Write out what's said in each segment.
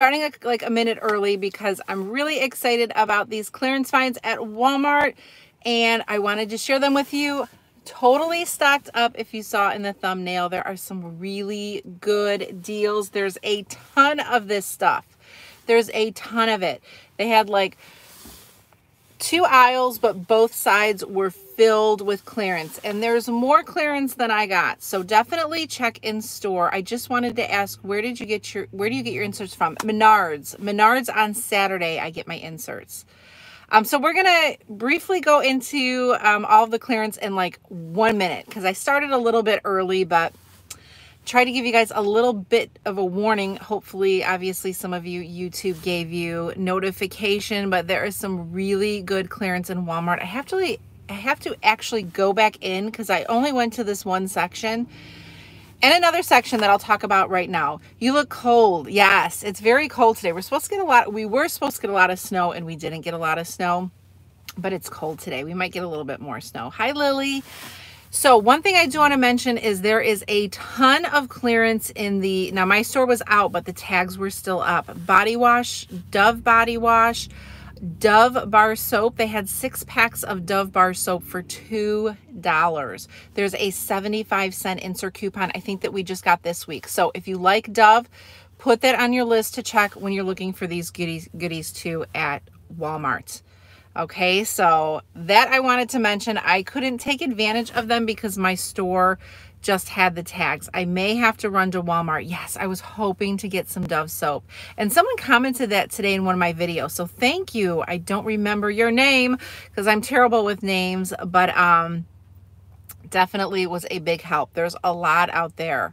starting a, like a minute early because I'm really excited about these clearance finds at Walmart and I wanted to share them with you. Totally stocked up if you saw in the thumbnail. There are some really good deals. There's a ton of this stuff. There's a ton of it. They had like two aisles, but both sides were filled with clearance. And there's more clearance than I got. So definitely check in store. I just wanted to ask, where did you get your, where do you get your inserts from? Menards. Menards on Saturday, I get my inserts. Um, so we're going to briefly go into um, all of the clearance in like one minute because I started a little bit early, but try to give you guys a little bit of a warning. Hopefully, obviously, some of you, YouTube gave you notification, but there is some really good clearance in Walmart. I have to, I have to actually go back in because I only went to this one section. And another section that I'll talk about right now. You look cold. Yes, it's very cold today. We're supposed to get a lot, we were supposed to get a lot of snow and we didn't get a lot of snow, but it's cold today. We might get a little bit more snow. Hi, Lily. So one thing I do want to mention is there is a ton of clearance in the, now my store was out, but the tags were still up. Body wash, Dove body wash, Dove bar soap. They had six packs of Dove bar soap for $2. There's a 75 cent insert coupon. I think that we just got this week. So if you like Dove, put that on your list to check when you're looking for these goodies, goodies too at Walmart. Okay, so that I wanted to mention. I couldn't take advantage of them because my store just had the tags. I may have to run to Walmart. Yes, I was hoping to get some Dove soap. And someone commented that today in one of my videos. So thank you. I don't remember your name because I'm terrible with names, but um, definitely was a big help. There's a lot out there.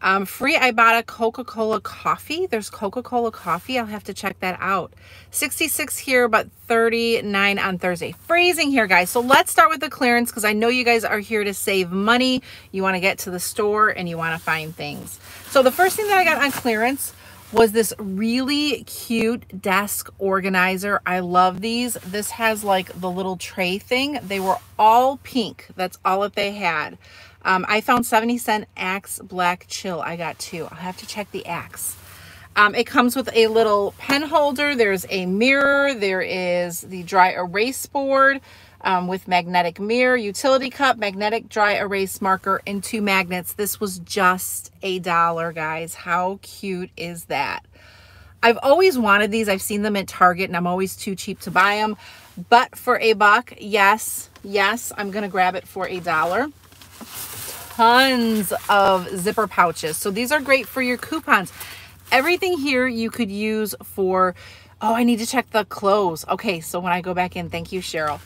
Um, free Ibotta Coca-Cola coffee. There's Coca-Cola coffee. I'll have to check that out. 66 here, but 39 on Thursday. Freezing here, guys. So let's start with the clearance because I know you guys are here to save money. You want to get to the store and you want to find things. So the first thing that I got on clearance was this really cute desk organizer. I love these. This has like the little tray thing. They were all pink. That's all that they had. Um, I found 70 cent Axe Black Chill. I got two. I'll have to check the Axe. Um, it comes with a little pen holder. There's a mirror. There is the dry erase board um, with magnetic mirror, utility cup, magnetic dry erase marker, and two magnets. This was just a dollar, guys. How cute is that? I've always wanted these. I've seen them at Target, and I'm always too cheap to buy them. But for a buck, yes, yes, I'm going to grab it for a dollar tons of zipper pouches. So these are great for your coupons. Everything here you could use for, oh, I need to check the clothes. Okay, so when I go back in, thank you, Cheryl.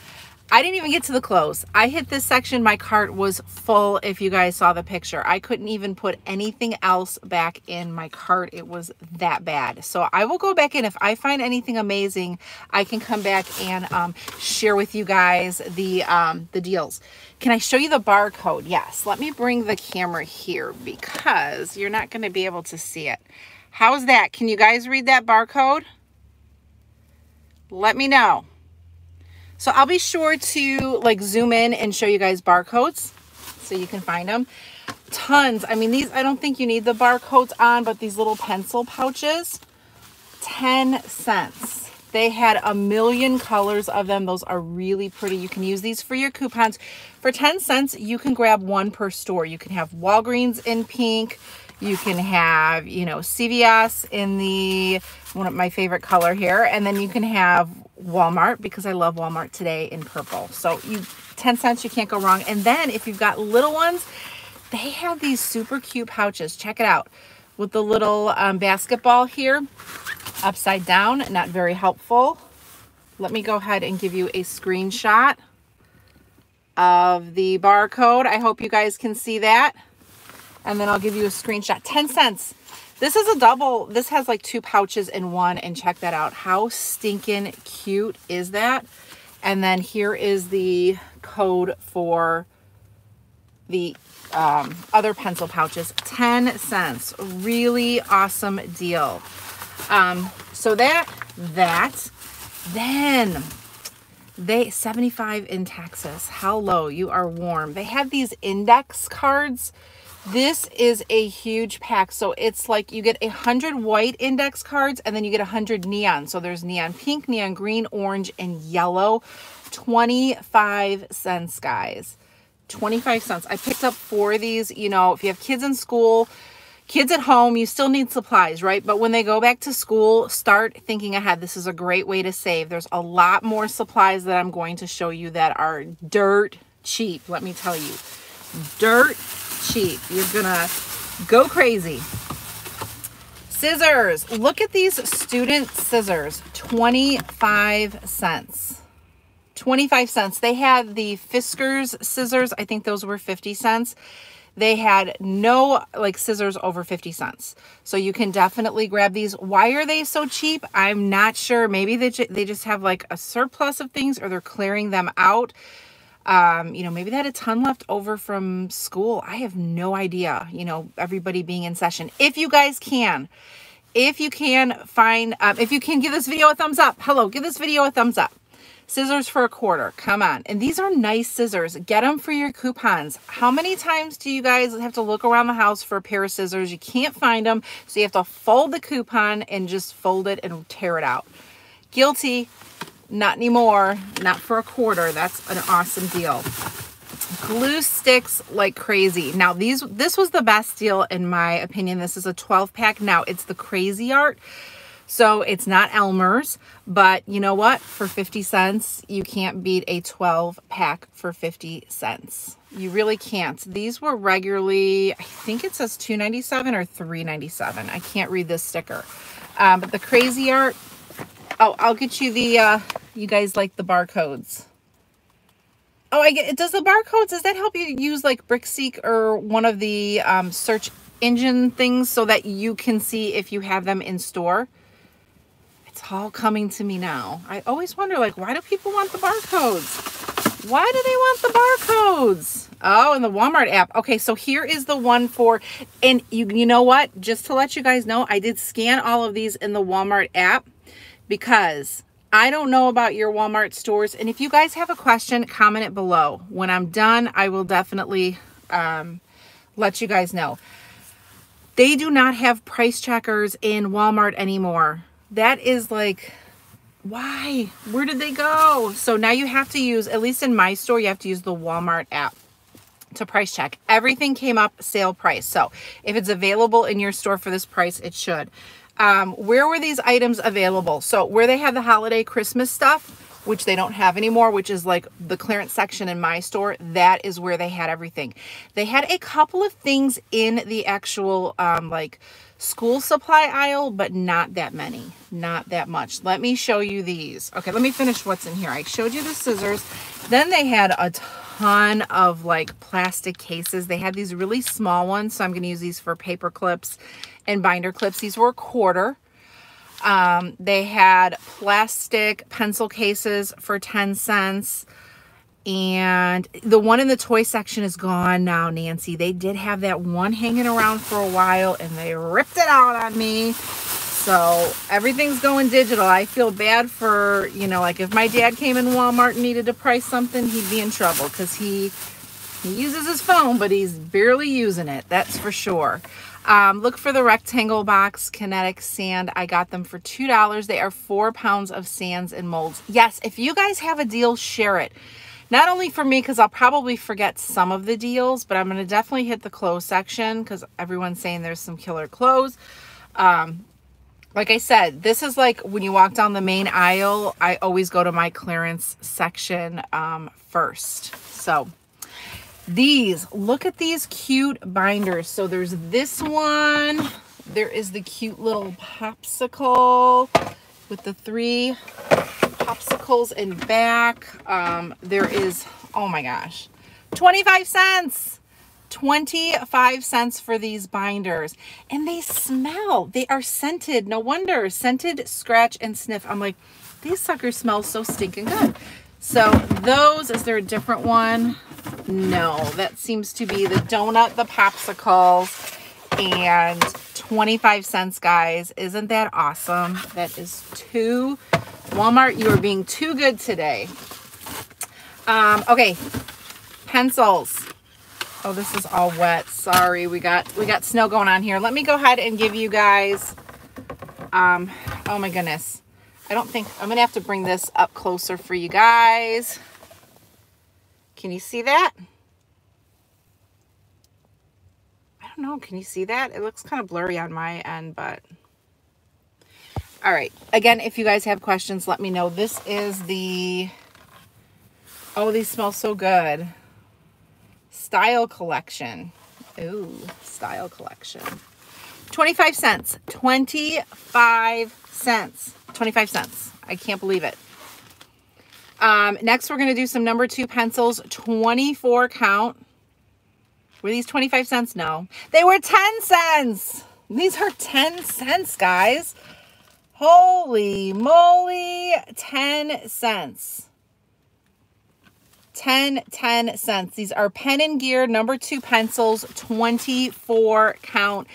I didn't even get to the clothes. I hit this section. My cart was full if you guys saw the picture. I couldn't even put anything else back in my cart. It was that bad. So I will go back in. If I find anything amazing, I can come back and um, share with you guys the, um, the deals. Can I show you the barcode? Yes. Let me bring the camera here because you're not going to be able to see it. How's that? Can you guys read that barcode? Let me know. So I'll be sure to like zoom in and show you guys barcodes so you can find them. Tons. I mean, these, I don't think you need the barcodes on, but these little pencil pouches, 10 cents. They had a million colors of them. Those are really pretty. You can use these for your coupons. For 10 cents, you can grab one per store. You can have Walgreens in pink. You can have, you know, CVS in the, one of my favorite color here. And then you can have Walmart because I love Walmart today in purple. So you 10 cents, you can't go wrong. And then if you've got little ones, they have these super cute pouches. Check it out with the little um, basketball here upside down. Not very helpful. Let me go ahead and give you a screenshot of the barcode. I hope you guys can see that. And then I'll give you a screenshot. 10 cents. This is a double. This has like two pouches in one. And check that out. How stinking cute is that? And then here is the code for the um, other pencil pouches. 10 cents. Really awesome deal. Um, so that, that, then they 75 in Texas. How low? You are warm. They have these index cards This is a huge pack. So it's like you get a 100 white index cards and then you get a 100 neon. So there's neon pink, neon green, orange, and yellow. 25 cents, guys. 25 cents. I picked up four of these. You know, if you have kids in school, kids at home, you still need supplies, right? But when they go back to school, start thinking ahead. This is a great way to save. There's a lot more supplies that I'm going to show you that are dirt cheap, let me tell you. Dirt cheap. You're gonna go crazy. Scissors. Look at these student scissors. 25 cents. 25 cents. They had the Fiskars scissors. I think those were 50 cents. They had no like scissors over 50 cents. So you can definitely grab these. Why are they so cheap? I'm not sure. Maybe they, they just have like a surplus of things or they're clearing them out um, you know, maybe they had a ton left over from school. I have no idea, you know, everybody being in session. If you guys can, if you can find, um, if you can give this video a thumbs up, hello, give this video a thumbs up. Scissors for a quarter, come on. And these are nice scissors. Get them for your coupons. How many times do you guys have to look around the house for a pair of scissors? You can't find them, so you have to fold the coupon and just fold it and tear it out. Guilty. Not anymore. Not for a quarter. That's an awesome deal. Glue sticks like crazy. Now these, this was the best deal in my opinion. This is a 12 pack. Now it's the Cra-Z-Art. So it's not Elmer's, but you know what? For 50 cents, you can't beat a 12 pack for 50 cents. You really can't. These were regularly, I think it says 2.97 or 3.97. I can't read this sticker. Um, but the Cra-Z-Art, Oh, I'll get you the, uh, you guys like the barcodes. Oh, I get it. Does the barcodes, does that help you use like BrickSeek or one of the um, search engine things so that you can see if you have them in store? It's all coming to me now. I always wonder like, why do people want the barcodes? Why do they want the barcodes? Oh, and the Walmart app. Okay, so here is the one for, and you, you know what? Just to let you guys know, I did scan all of these in the Walmart app because I don't know about your Walmart stores. And if you guys have a question, comment it below. When I'm done, I will definitely um, let you guys know. They do not have price checkers in Walmart anymore. That is like, why? Where did they go? So now you have to use, at least in my store, you have to use the Walmart app to price check. Everything came up sale price. So if it's available in your store for this price, it should. Um, where were these items available? So where they have the holiday Christmas stuff, which they don't have anymore, which is like the clearance section in my store, that is where they had everything. They had a couple of things in the actual um, like school supply aisle, but not that many, not that much. Let me show you these. Okay, let me finish what's in here. I showed you the scissors. Then they had a ton of like plastic cases. They had these really small ones, so I'm going to use these for paper clips and binder clips. These were a quarter. Um, they had plastic pencil cases for 10 cents. And the one in the toy section is gone now, Nancy. They did have that one hanging around for a while and they ripped it out on me. So everything's going digital. I feel bad for, you know, like if my dad came in Walmart and needed to price something, he'd be in trouble because he, he uses his phone, but he's barely using it. That's for sure. Um, look for the rectangle box kinetic sand. I got them for $2. They are four pounds of sands and molds. Yes, if you guys have a deal, share it. Not only for me, because I'll probably forget some of the deals, but I'm going to definitely hit the clothes section because everyone's saying there's some killer clothes. Um, like I said, this is like when you walk down the main aisle, I always go to my clearance section um, first. So these, look at these cute binders. So there's this one. There is the cute little popsicle with the three popsicles in back. Um, there is, oh my gosh, 25 cents. 25 cents for these binders and they smell they are scented no wonder scented scratch and sniff i'm like these suckers smell so stinking good so those is there a different one no, that seems to be the donut, the popsicles, and 25 cents, guys. Isn't that awesome? That is too, Walmart, you are being too good today. Um, okay, pencils. Oh, this is all wet. Sorry, we got we got snow going on here. Let me go ahead and give you guys um oh my goodness. I don't think I'm to have to bring this up closer for you guys. Can you see that? I don't know. Can you see that? It looks kind of blurry on my end, but all right. Again, if you guys have questions, let me know. This is the Oh, these smell so good. Style collection. Ooh, style collection. 25 cents. 25 cents. 25 cents. I can't believe it. Um, next, we're going to do some number two pencils. 24 count. Were these 25 cents? No. They were 10 cents. These are 10 cents, guys. Holy moly. 10 cents. 10 10 cents. These are Pen and Gear number two pencils, 24 count.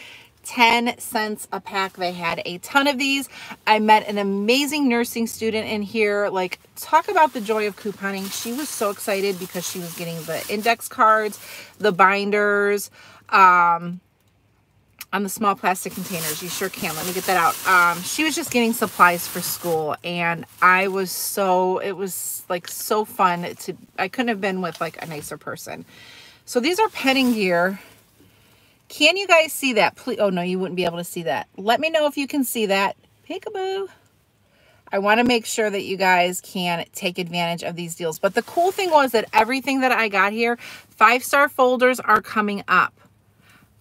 10 cents a pack. They had a ton of these. I met an amazing nursing student in here. Like, talk about the joy of couponing. She was so excited because she was getting the index cards, the binders, um, on the small plastic containers. You sure can. Let me get that out. Um, she was just getting supplies for school and I was so, it was like so fun to, I couldn't have been with like a nicer person. So these are and Gear. Can you guys see that? Please. Oh no, you wouldn't be able to see that. Let me know if you can see that. Peekaboo. I want to make sure that you guys can take advantage of these deals. But the cool thing was that everything that I got here, five-star folders are coming up.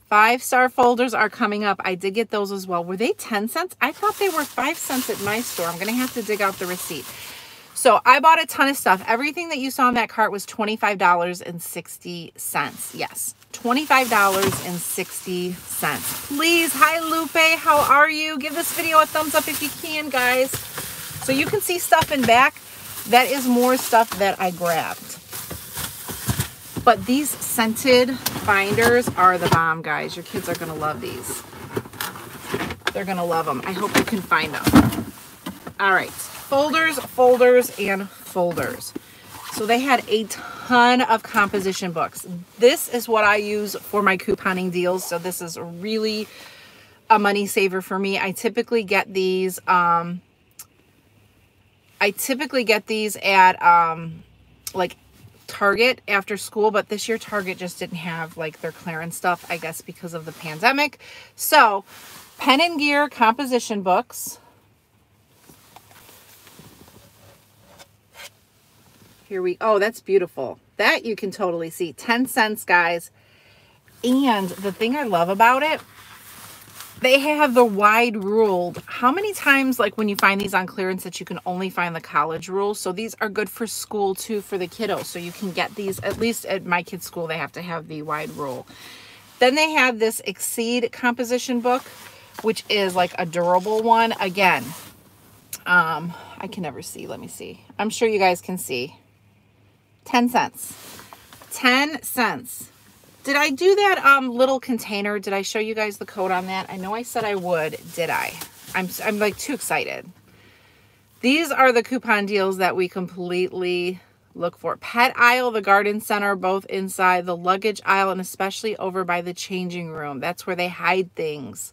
Five star folders are coming up. I did get those as well. Were they 10 cents? I thought they were 5 cents at my store. I'm going to have to dig out the receipt. So I bought a ton of stuff. Everything that you saw in that cart was $25.60. Yes, $25.60. Please, hi Lupe, how are you? Give this video a thumbs up if you can, guys. So you can see stuff in back. That is more stuff that I grabbed. But these scented binders are the bomb, guys. Your kids are to love these. They're to love them. I hope you can find them. All right. Folders, folders, and folders. So they had a ton of composition books. This is what I use for my couponing deals. So this is really a money saver for me. I typically get these, um, I typically get these at, um, like Target after school, but this year Target just didn't have like their clearance stuff, I guess because of the pandemic. So, Pen and Gear composition books. Here we, oh, that's beautiful. That you can totally see. 10 cents, guys. And the thing I love about it they have the wide ruled. How many times, like when you find these on clearance, that you can only find the college rules? So these are good for school too, for the kiddos. So you can get these, at least at my kid's school, they have to have the wide rule. Then they have this Exceed composition book, which is like a durable one. Again, um, I can never see. Let me see. I'm sure you guys can see. 10 cents. 10 cents. Did I do that um, little container? Did I show you guys the code on that? I know I said I would. Did I? I'm, I'm like too excited. These are the coupon deals that we completely look for. Pet aisle, the garden center, both inside the luggage aisle and especially over by the changing room. That's where they hide things.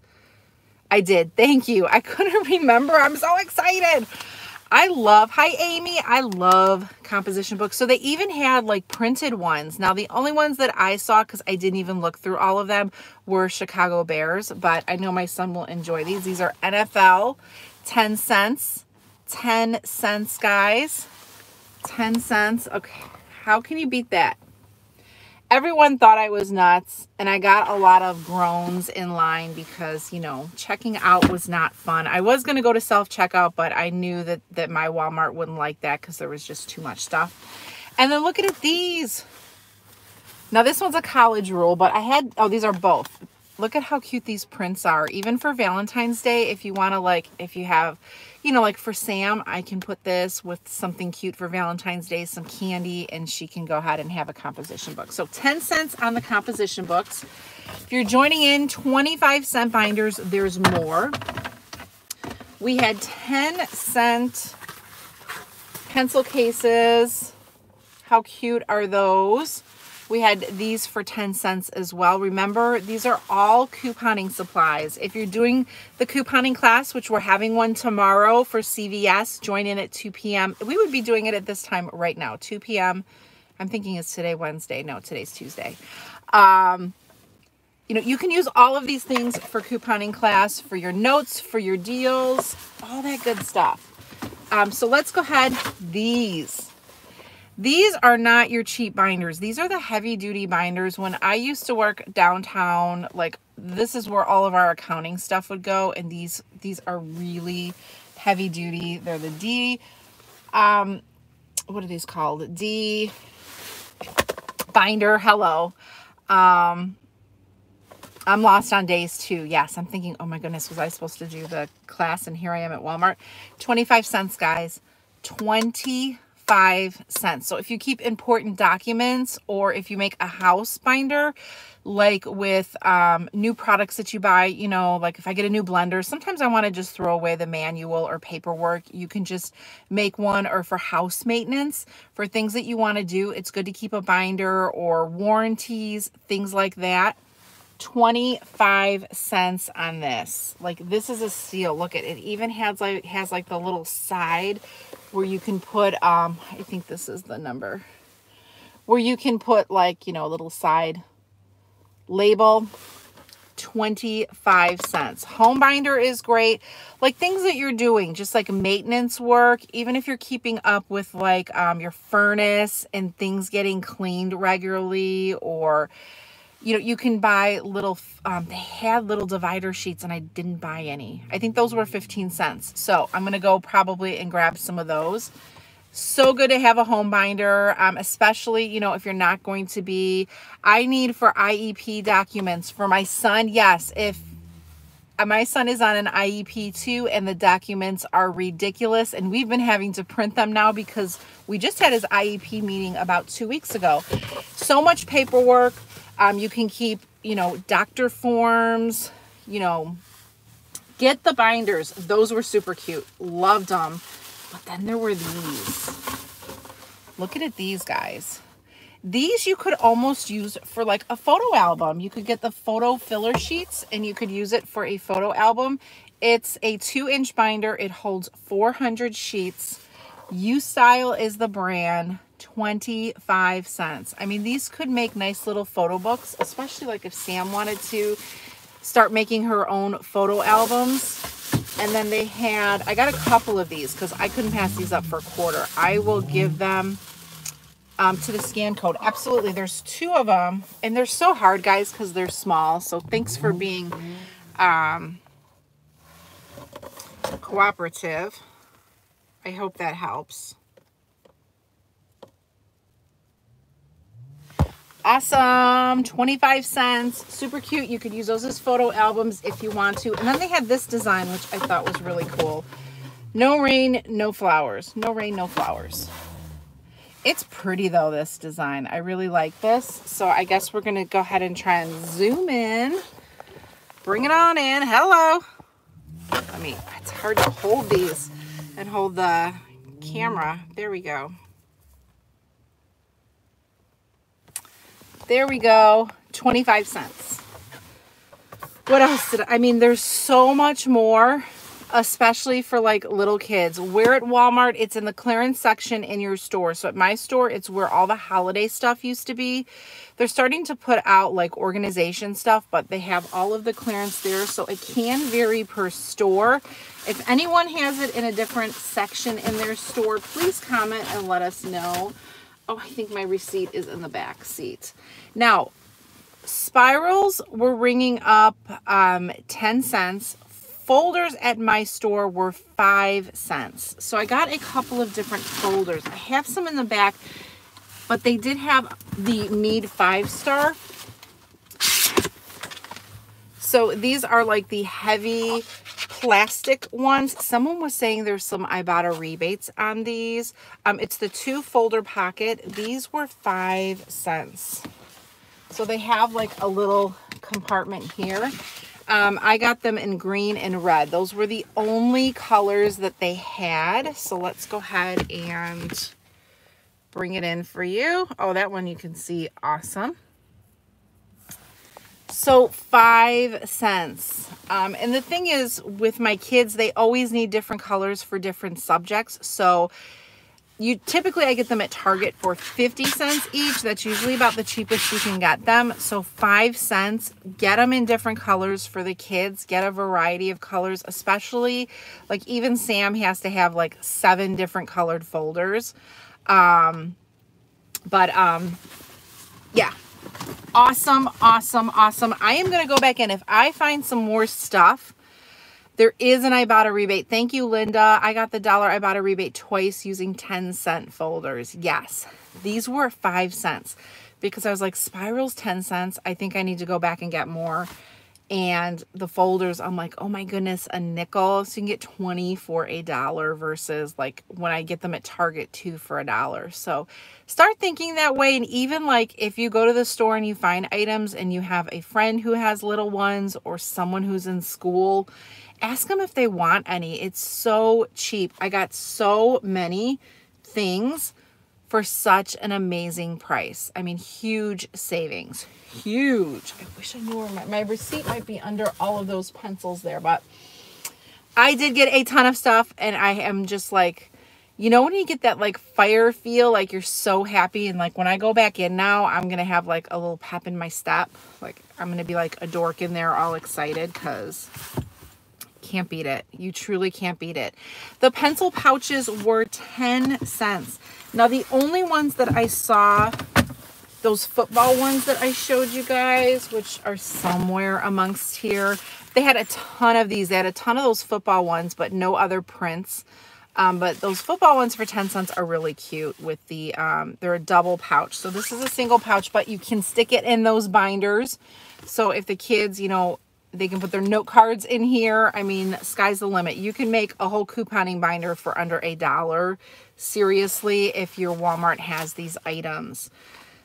I did. Thank you. I couldn't remember. I'm so excited. I love, hi Amy, I love composition books. So they even had like printed ones. Now the only ones that I saw, because I didn't even look through all of them, were Chicago Bears. But I know my son will enjoy these. These are NFL, 10 cents. 10 cents, guys. 10 cents. Okay, how can you beat that? Everyone thought I was nuts and I got a lot of groans in line because, you know, checking out was not fun. I was going to go to self-checkout, but I knew that, that my Walmart wouldn't like that because there was just too much stuff. And then look at these. Now this one's a college rule, but I had, oh, these are both. Look at how cute these prints are. Even for Valentine's Day, if you want to like, if you have, you know, like for Sam, I can put this with something cute for Valentine's Day, some candy, and she can go ahead and have a composition book. So 10 cents on the composition books. If you're joining in, 25 cent binders, there's more. We had 10 cent pencil cases. How cute are those? We had these for 10 cents as well. Remember, these are all couponing supplies. If you're doing the couponing class, which we're having one tomorrow for CVS, join in at 2 p.m. We would be doing it at this time right now, 2 p.m. I'm thinking it's today Wednesday. No, today's Tuesday. Um, you know, you can use all of these things for couponing class, for your notes, for your deals, all that good stuff. Um, so let's go ahead. These. These are not your cheap binders. These are the heavy duty binders. When I used to work downtown, like this is where all of our accounting stuff would go. And these, these are really heavy duty. They're the D, um, what are these called? D binder. Hello. Um, I'm lost on days too. Yes, I'm thinking, oh my goodness, was I supposed to do the class? And here I am at Walmart. 25 cents, guys. 25 cents. So if you keep important documents or if you make a house binder, like with um, new products that you buy, you know, like if I get a new blender, sometimes I want to just throw away the manual or paperwork. You can just make one or for house maintenance, for things that you want to do, it's good to keep a binder or warranties, things like that. 25 cents on this. Like this is a seal. Look at it. Even has like has like the little side where you can put um I think this is the number. Where you can put like, you know, a little side label 25 cents. Home binder is great. Like things that you're doing, just like maintenance work, even if you're keeping up with like um, your furnace and things getting cleaned regularly or you know, you can buy little, um, they had little divider sheets and I didn't buy any. I think those were 15 cents. So I'm going to go probably and grab some of those. So good to have a home binder, um, especially, you know, if you're not going to be, I need for IEP documents for my son. Yes, if uh, my son is on an IEP too, and the documents are ridiculous. And we've been having to print them now because we just had his IEP meeting about two weeks ago. So much paperwork. Um, you can keep, you know, doctor forms, you know, get the binders. Those were super cute. Loved them. But then there were these. Look at these guys. These you could almost use for like a photo album. You could get the photo filler sheets and you could use it for a photo album. It's a two inch binder. It holds 400 sheets. U-Style is the brand. 25 cents. I mean, these could make nice little photo books, especially like if Sam wanted to start making her own photo albums. And then they had, I got a couple of these because I couldn't pass these up for a quarter. I will give them um, to the scan code. Absolutely. There's two of them. And they're so hard, guys, because they're small. So thanks for being um, cooperative. I hope that helps. Awesome, 25 cents, super cute. You could use those as photo albums if you want to. And then they had this design, which I thought was really cool. No rain, no flowers. No rain, no flowers. It's pretty though, this design. I really like this. So I guess we're gonna go ahead and try and zoom in. Bring it on in, hello. I mean, it's hard to hold these and hold the camera. There we go. There we go. 25 cents. What else did I, I mean, there's so much more, especially for like little kids. We're at Walmart, it's in the clearance section in your store. So at my store, it's where all the holiday stuff used to be. They're starting to put out like organization stuff, but they have all of the clearance there. So it can vary per store. If anyone has it in a different section in their store, please comment and let us know. Oh, I think my receipt is in the back seat. Now, spirals were ringing up um, 10 cents. Folders at my store were 5 cents. So I got a couple of different folders. I have some in the back, but they did have the Mead 5 star. So these are like the heavy plastic ones. Someone was saying there's some Ibotta rebates on these. Um, it's the two folder pocket. These were five cents. So they have like a little compartment here. Um, I got them in green and red. Those were the only colors that they had. So let's go ahead and bring it in for you. Oh, that one you can see. Awesome. So five cents. Um, and the thing is with my kids, they always need different colors for different subjects. So you typically I get them at Target for 50 cents each. That's usually about the cheapest you can get them. So five cents, get them in different colors for the kids. Get a variety of colors, especially like even Sam has to have like seven different colored folders. Um, but um, yeah, awesome, awesome, awesome. I am going to go back in. If I find some more stuff, there is an Ibotta rebate. Thank you, Linda. I got the dollar Ibotta rebate twice using 10 cent folders. Yes, these were 5 cents because I was like, spirals 10 cents. I think I need to go back and get more and the folders i'm like oh my goodness a nickel so you can get 20 for a dollar versus like when i get them at target two for a dollar. So start thinking that way and even like if you go to the store and you find items and you have a friend who has little ones or someone who's in school ask them if they want any. It's so cheap. I got so many things for such an amazing price. I mean, huge savings. Huge. I wish I knew where my, my receipt might be under all of those pencils there, but I did get a ton of stuff and I am just like, you know, when you get that like fire feel, like you're so happy. And like when I go back in now, I'm to have like a little pep in my step. Like I'm to be like a dork in there all excited because can't beat it. You truly can't beat it. The pencil pouches were 10 cents. Now, the only ones that I saw, those football ones that I showed you guys, which are somewhere amongst here, they had a ton of these. They had a ton of those football ones, but no other prints. Um, but those football ones for 10 cents are really cute with the, um, they're a double pouch. So this is a single pouch, but you can stick it in those binders. So if the kids, you know, they can put their note cards in here. I mean, sky's the limit. You can make a whole couponing binder for under a dollar. Seriously, if your Walmart has these items.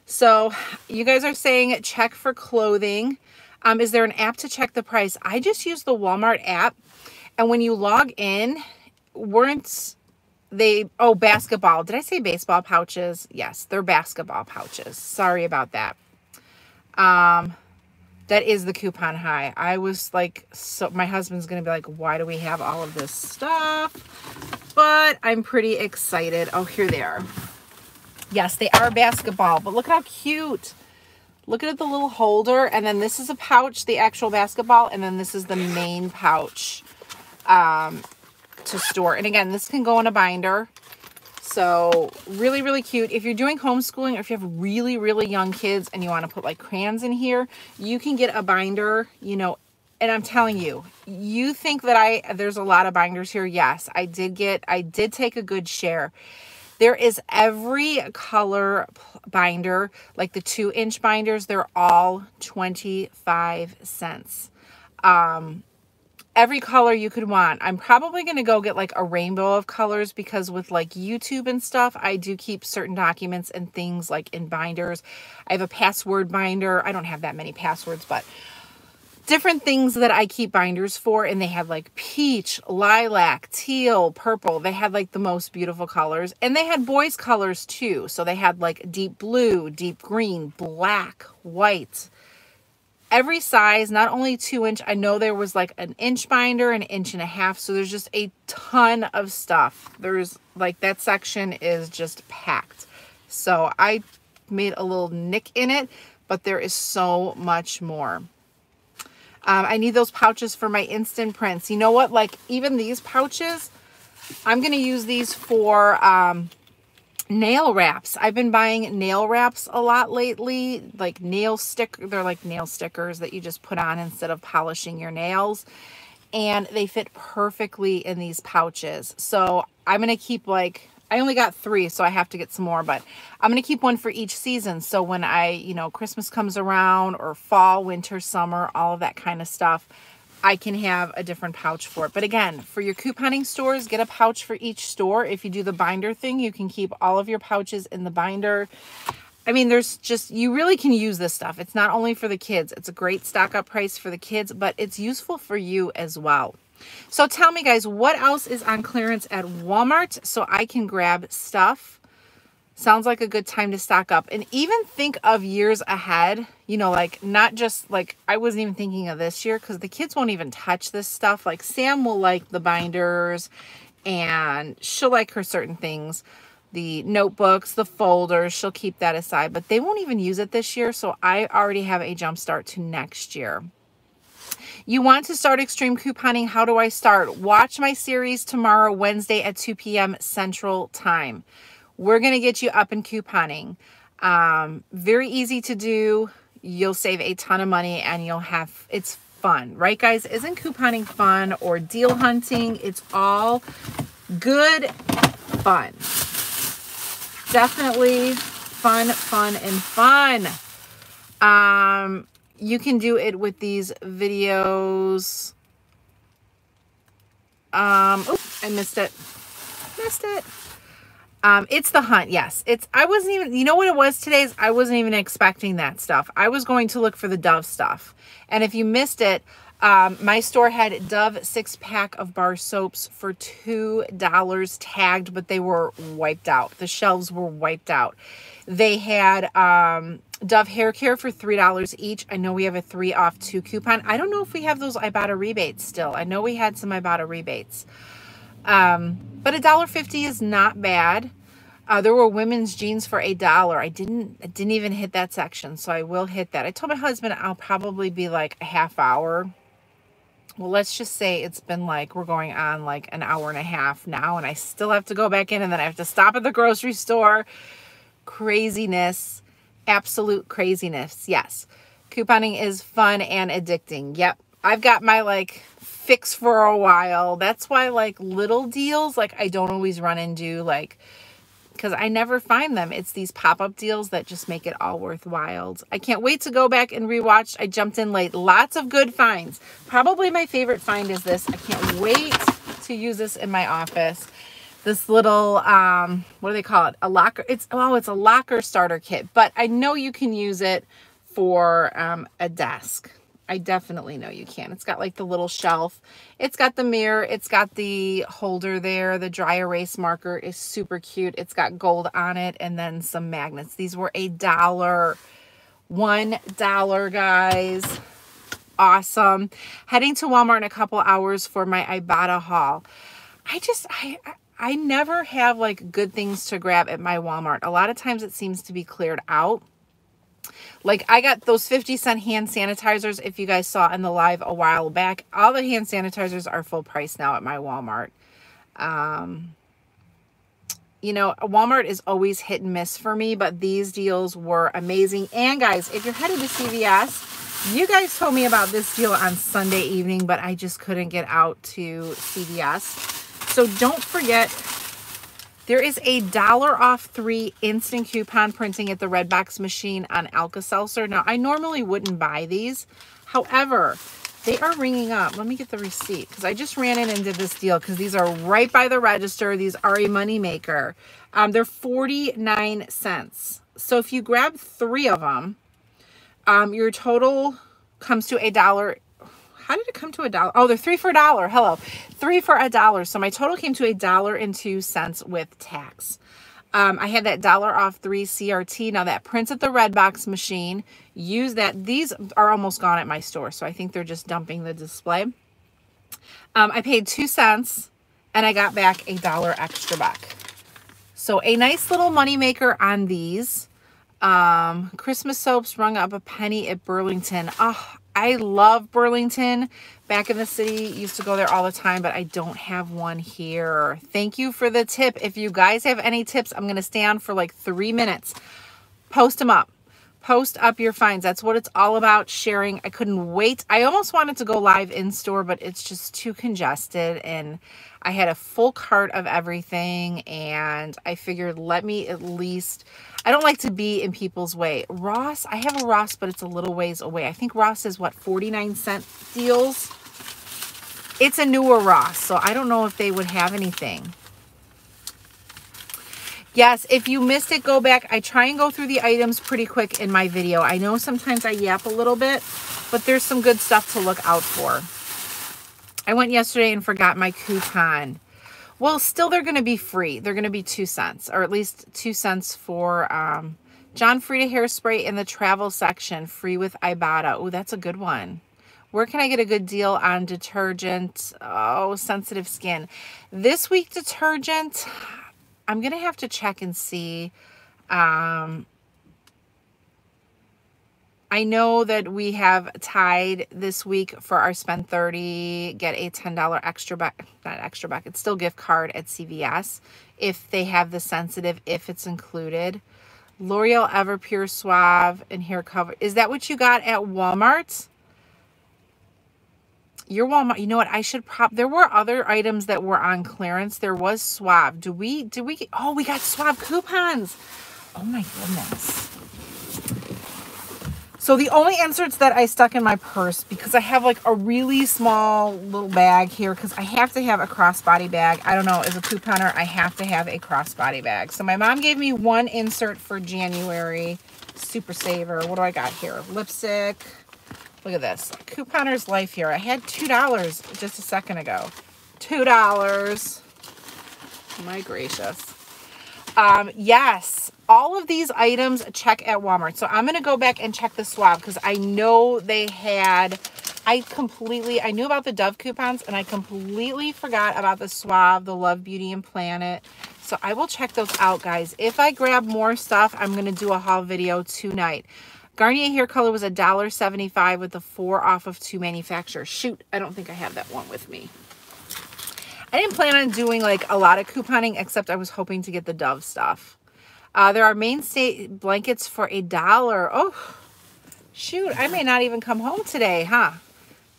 So you guys are saying check for clothing. Um, is there an app to check the price? I just use the Walmart app. And when you log in, weren't they, oh, basketball. Did I say baseball pouches? Yes, they're basketball pouches. Sorry about that. Um, that is the coupon high. I was like, so my husband's going to be like, why do we have all of this stuff? But I'm pretty excited. Oh, here they are. Yes, they are basketball, but look how cute. Look at the little holder. And then this is a pouch, the actual basketball. And then this is the main pouch um, to store. And again, this can go in a binder. So really, really cute. If you're doing homeschooling or if you have really, really young kids and you want to put like crayons in here, you can get a binder, you know, and I'm telling you, you think that I, there's a lot of binders here. Yes, I did get, I did take a good share. There is every color binder, like the two inch binders, they're all 25 cents. Um, every color you could want. I'm probably going to go get like a rainbow of colors because with like YouTube and stuff, I do keep certain documents and things like in binders. I have a password binder. I don't have that many passwords, but different things that I keep binders for. And they had like peach, lilac, teal, purple. They had like the most beautiful colors. And they had boys colors too. So they had like deep blue, deep green, black, white, every size, not only two inch. I know there was like an inch binder, an inch and a half. So there's just a ton of stuff. There's like that section is just packed. So I made a little nick in it, but there is so much more. Um, I need those pouches for my instant prints. You know what? Like even these pouches, I'm going to use these for um, nail wraps. I've been buying nail wraps a lot lately, like nail stick. They're like nail stickers that you just put on instead of polishing your nails. And they fit perfectly in these pouches. So I'm going to keep like, I only got three, so I have to get some more, but I'm going to keep one for each season. So when I, you know, Christmas comes around or fall, winter, summer, all of that kind of stuff, I can have a different pouch for it. But again, for your couponing stores, get a pouch for each store. If you do the binder thing, you can keep all of your pouches in the binder. I mean, there's just, you really can use this stuff. It's not only for the kids. It's a great stock up price for the kids, but it's useful for you as well. So tell me guys, what else is on clearance at Walmart so I can grab stuff sounds like a good time to stock up. And even think of years ahead you know like not just like i wasn't even thinking of this year because the kids won't even touch this stuff. Like sam will like the binders and she'll like her certain things the notebooks the folders she'll keep that aside but they won't even use it this year so i already have a jump start to next year. You want to start extreme couponing? How do i start? Watch my series tomorrow wednesday at 2 p.m central time we're going to get you up in couponing. Um, very easy to do. You'll save a ton of money and you'll have, it's fun, right guys? Isn't couponing fun or deal hunting? It's all good fun. Definitely fun, fun, and fun. Um, you can do it with these videos. Um, oh, I missed it. Missed it. Um, it's the hunt. Yes. It's, I wasn't even, you know what it was today's? I wasn't even expecting that stuff. I was going to look for the Dove stuff. And if you missed it, um, my store had Dove six pack of bar soaps for $2 tagged, but they were wiped out. The shelves were wiped out. They had, um, Dove hair care for $3 each. I know we have a three off two coupon. I don't know if we have those Ibotta rebates still. I know we had some Ibotta rebates. Um, but a dollar fifty is not bad. Uh, there were women's jeans for a dollar. I didn't I didn't even hit that section, so I will hit that. I told my husband I'll probably be like a half hour. Well, let's just say it's been like we're going on like an hour and a half now, and I still have to go back in, and then I have to stop at the grocery store. Craziness, absolute craziness. Yes, couponing is fun and addicting. Yep, I've got my like fix for a while. That's why like little deals, like I don't always run into like, because I never find them. It's these pop-up deals that just make it all worthwhile. I can't wait to go back and rewatch. I jumped in late. Lots of good finds. Probably my favorite find is this. I can't wait to use this in my office. This little, um, what do they call it? A locker. It's, oh, it's a locker starter kit, but I know you can use it for um, a desk. I definitely know you can. It's got like the little shelf. It's got the mirror. It's got the holder there. The dry erase marker is super cute. It's got gold on it and then some magnets. These were a dollar. One dollar, guys. Awesome. Heading to Walmart in a couple hours for my Ibotta haul. I just, I, I never have like good things to grab at my Walmart. A lot of times it seems to be cleared out. Like I got those 50 cent hand sanitizers, if you guys saw in the live a while back. All the hand sanitizers are full price now at my Walmart. Um, you know, Walmart is always hit and miss for me, but these deals were amazing. And guys, if you're headed to CVS, you guys told me about this deal on Sunday evening, but I just couldn't get out to CVS. So don't forget there is a dollar off three instant coupon printing at the Redbox machine on Alka-Seltzer. Now, I normally wouldn't buy these. However, they are ringing up. Let me get the receipt because I just ran in and did this deal because these are right by the register. These are a moneymaker. Um, they're 49 cents. So if you grab three of them, um, your total comes to a dollar how did it come to a dollar? Oh, they're three for a dollar. Hello. Three for a dollar. So my total came to a dollar and two cents with tax. Um, I had that dollar off three CRT. Now that prints at the Redbox machine. Use that. These are almost gone at my store. So I think they're just dumping the display. Um, I paid two cents and I got back a dollar extra buck. So a nice little money maker on these. Um, Christmas soaps rung up a penny at Burlington. Oh, I love Burlington. Back in the city, used to go there all the time, but I don't have one here. Thank you for the tip. If you guys have any tips, I'm going to stay on for like three minutes. Post them up. Post up your finds. That's what it's all about, sharing. I couldn't wait. I almost wanted to go live in store, but it's just too congested. And I had a full cart of everything. And I figured, let me at least I don't like to be in people's way. Ross, I have a Ross, but it's a little ways away. I think Ross is what, 49 cent deals? It's a newer Ross, so I don't know if they would have anything. Yes, if you missed it, go back. I try and go through the items pretty quick in my video. I know sometimes I yap a little bit, but there's some good stuff to look out for. I went yesterday and forgot my coupon. Well, still they're going to be free. They're going to be two cents, or at least two cents for um, John Frieda hairspray in the travel section, free with Ibotta. Oh, that's a good one. Where can I get a good deal on detergent? Oh, sensitive skin. This week detergent, I'm going to have to check and see. Um, I know that we have tied this week for our spend 30, get a $10 extra back, not extra back, it's still gift card at CVS if they have the sensitive, if it's included. L'Oreal Everpure Suave and hair cover. Is that what you got at Walmart? Your Walmart, you know what? I should prop. There were other items that were on clearance. There was Suave. Do we, did we oh, we got Suave coupons. Oh my goodness. So the only inserts that I stuck in my purse, because I have like a really small little bag here, because I have to have a crossbody bag. I don't know, as a couponer, I have to have a crossbody bag. So my mom gave me one insert for January. Super Saver. What do I got here? Lipstick. Look at this. Couponer's life here. I had $2 just a second ago. $2. My gracious. Um, yes, all of these items check at Walmart. So I'm going to go back and check the Suave because I know they had, I completely, I knew about the Dove coupons and I completely forgot about the Suave, the Love, Beauty, and Planet. So I will check those out, guys. If I grab more stuff, I'm going to do a haul video tonight. Garnier hair color was $1.75 with the four off of two manufacturers. Shoot, I don't think I have that one with me. I didn't plan on doing like a lot of couponing, except I was hoping to get the Dove stuff. Uh, there are mainstay blankets for a dollar. Oh, shoot. I may not even come home today, huh?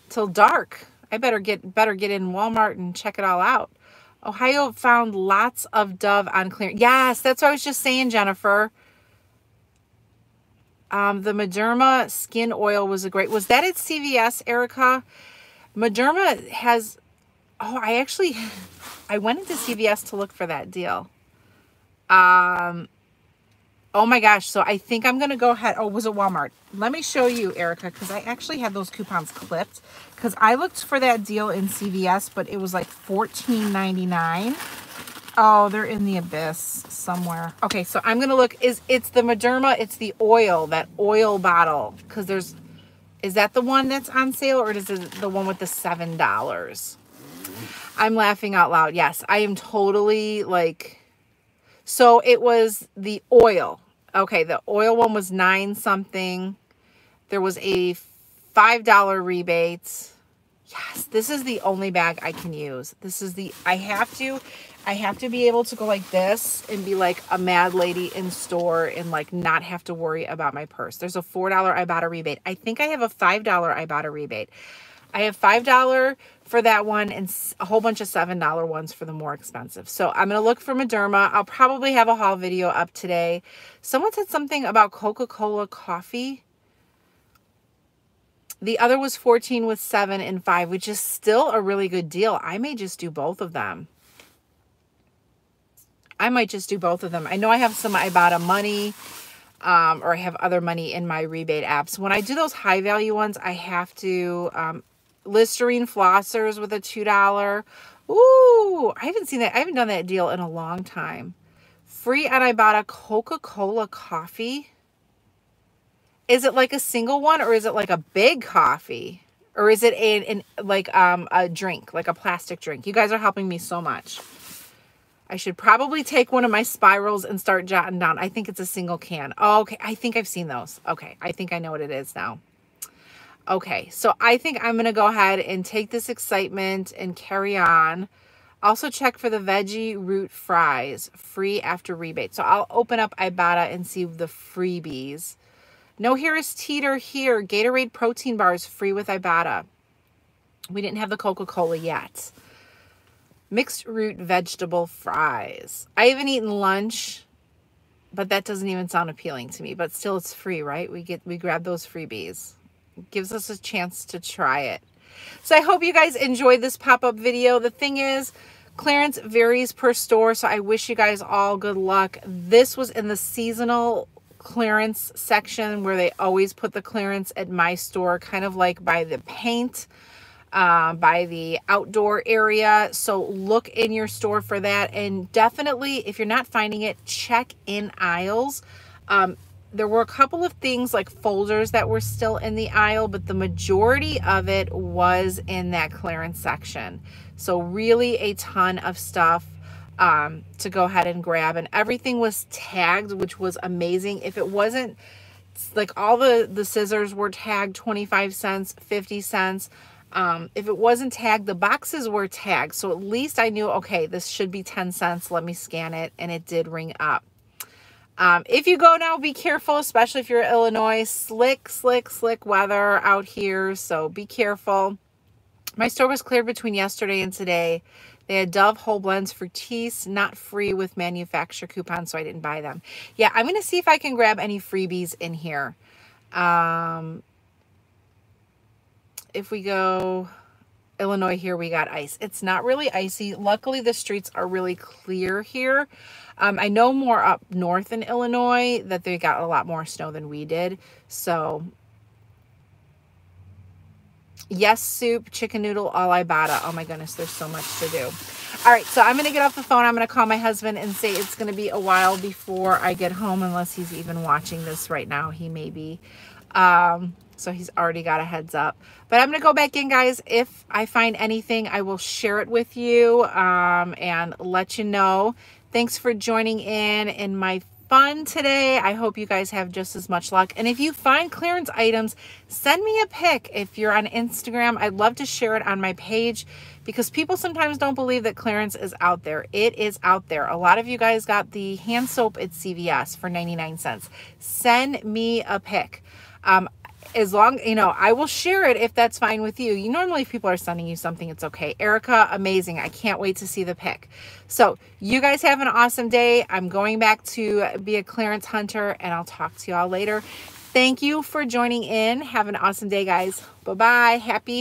Till dark. I better get better get in Walmart and check it all out. Ohio found lots of Dove on clearance. Yes, that's what I was just saying, Jennifer. Um, the Mederma skin oil was a great. Was that at CVS, Erica? Mederma has Oh, I actually, I went into CVS to look for that deal. Um, oh my gosh. So I think I'm going to go ahead. Oh, was it Walmart? Let me show you, Erica, because I actually had those coupons clipped. Because I looked for that deal in CVS, but it was like $14.99. Oh, they're in the abyss somewhere. Okay, so I'm to look. Is It's the Mederma. It's the oil, that oil bottle. Because there's, is that the one that's on sale or is it the one with the $7? I'm laughing out loud. Yes, I am totally like, so it was the oil. Okay, the oil one was nine something. There was a $5 rebate. Yes, this is the only bag I can use. This is the, I have to, I have to be able to go like this and be like a mad lady in store and like not have to worry about my purse. There's a $4 Ibotta rebate. I think I have a $5 Ibotta rebate. I have $5 for that one and a whole bunch of $7 ones for the more expensive. So I'm going to look for Mederma. I'll probably have a haul video up today. Someone said something about Coca-Cola coffee. The other was 14 with 7 and 5, which is still a really good deal. I may just do both of them. I might just do both of them. I know I have some Ibotta money um, or I have other money in my rebate apps. When I do those high value ones, I have to um, Listerine flossers with a $2. Ooh, I haven't seen that. I haven't done that deal in a long time. Free and I bought a Coca-Cola coffee. Is it like a single one or is it like a big coffee? Or is it a, like um, a drink, like a plastic drink? You guys are helping me so much. I should probably take one of my spirals and start jotting down. I think it's a single can. Oh, okay. I think I've seen those. Okay. I think I know what it is now. Okay, so I think I'm going to go ahead and take this excitement and carry on. Also check for the veggie root fries, free after rebate. So I'll open up Ibotta and see the freebies. No Harris Teeter here. Gatorade protein bars free with Ibotta. We didn't have the Coca-Cola yet. Mixed root vegetable fries. I haven't eaten lunch, but that doesn't even sound appealing to me. But still, it's free, right? We get we grab those freebies gives us a chance to try it. So I hope you guys enjoyed this pop-up video. The thing is, clearance varies per store, so I wish you guys all good luck. This was in the seasonal clearance section where they always put the clearance at my store, kind of like by the paint. Um, by the outdoor area. So look in your store for that. And definitely, if you're not finding it, check in aisles. Um, there were a couple of things like folders that were still in the aisle, but the majority of it was in that clearance section. So really a ton of stuff um, to go ahead and grab. And everything was tagged, which was amazing. If it wasn't like all the, the scissors were tagged 25 cents, 50 cents. Um, if it wasn't tagged, the boxes were tagged. So at least I knew, okay, this should be 10 cents. Let me scan it. And it did ring up. Um, if you go now, be careful, especially if you're in Illinois. Slick, slick, slick weather out here, so be careful. My store was cleared between yesterday and today. They had Dove whole blends for teas, not free with manufacturer coupons, so I didn't buy them. Yeah, I'm going to see if I can grab any freebies in here. Um, if we go Illinois here, we got ice. It's not really icy. Luckily, the streets are really clear here. Um, I know more up north in Illinois that they got a lot more snow than we did. So, yes, soup, chicken noodle, all Ibotta. Oh my goodness, there's so much to do. All right, so I'm going to get off the phone. I'm going to call my husband and say it's going to be a while before I get home, unless he's even watching this right now. He may be. Um, so he's already got a heads up. But I'm going to go back in, guys. If I find anything, I will share it with you um, and let you know. Thanks for joining in in my fun today. I hope you guys have just as much luck. And if you find clearance items, send me a pic. If you're on Instagram, I'd love to share it on my page because people sometimes don't believe that clearance is out there. It is out there. A lot of you guys got the hand soap at CVS for 99 cents. Send me a pic. Um, as long, you know, I will share it if that's fine with you. You normally, if people are sending you something, it's okay. Erica, amazing. I can't wait to see the pic. So you guys have an awesome day. I'm going back to be a clearance hunter and I'll talk to y'all later. Thank you for joining in. Have an awesome day, guys. Bye-bye. Happy